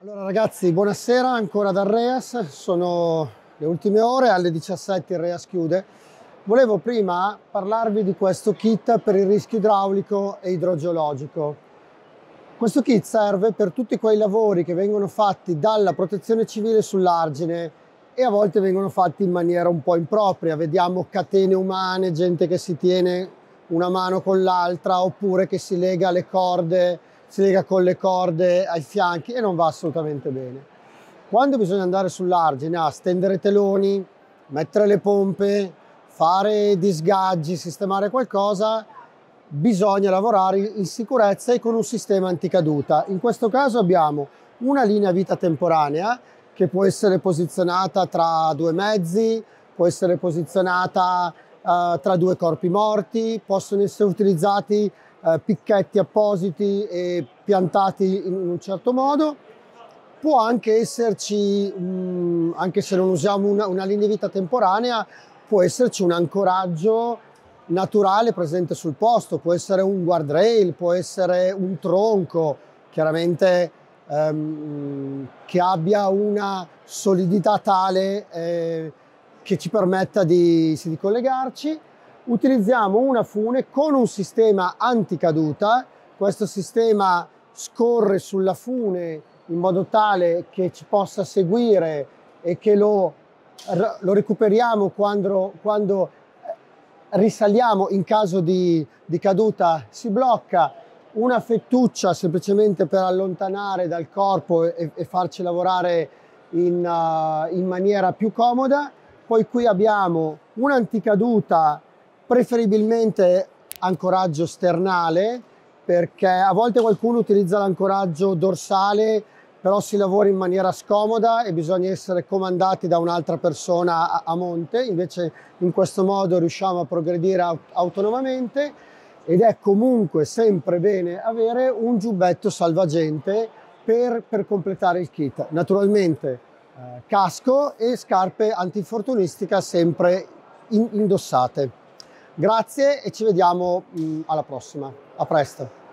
Allora ragazzi, buonasera ancora dal Reas, sono le ultime ore, alle 17 il Reas chiude. Volevo prima parlarvi di questo kit per il rischio idraulico e idrogeologico. Questo kit serve per tutti quei lavori che vengono fatti dalla protezione civile sull'argine e a volte vengono fatti in maniera un po' impropria. Vediamo catene umane, gente che si tiene una mano con l'altra oppure che si lega le corde si lega con le corde ai fianchi e non va assolutamente bene. Quando bisogna andare sull'argine a stendere teloni, mettere le pompe, fare disgaggi, sistemare qualcosa, bisogna lavorare in sicurezza e con un sistema anticaduta. In questo caso abbiamo una linea vita temporanea che può essere posizionata tra due mezzi, può essere posizionata uh, tra due corpi morti, possono essere utilizzati eh, picchetti appositi e piantati in un certo modo. Può anche esserci, mh, mm, anche se non usiamo una, una linea di vita temporanea, può esserci un ancoraggio naturale presente sul posto, può essere un guardrail, può essere un tronco, chiaramente ehm, che abbia una solidità tale eh, che ci permetta di, sì, di collegarci utilizziamo una fune con un sistema anticaduta. Questo sistema scorre sulla fune in modo tale che ci possa seguire e che lo, lo recuperiamo quando, quando, eh, risaliamo in caso di, di caduta si blocca una fettuccia semplicemente per allontanare dal corpo e, e farci lavorare in, uh, in maniera più comoda poi qui abbiamo un'anticaduta preferibilmente ancoraggio sternale perché a volte qualcuno utilizza l'ancoraggio dorsale però si lavora in maniera scomoda e bisogna essere comandati da un'altra persona a, a, monte, invece in questo modo riusciamo a progredire aut autonomamente ed è comunque sempre bene avere un giubbetto salvagente per, per completare il kit. Naturalmente eh, casco e scarpe antinfortunistica sempre in, indossate. Grazie e ci vediamo mh, alla prossima. A presto.